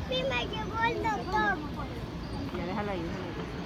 papi me llevó al doctor. Ya déjala ahí.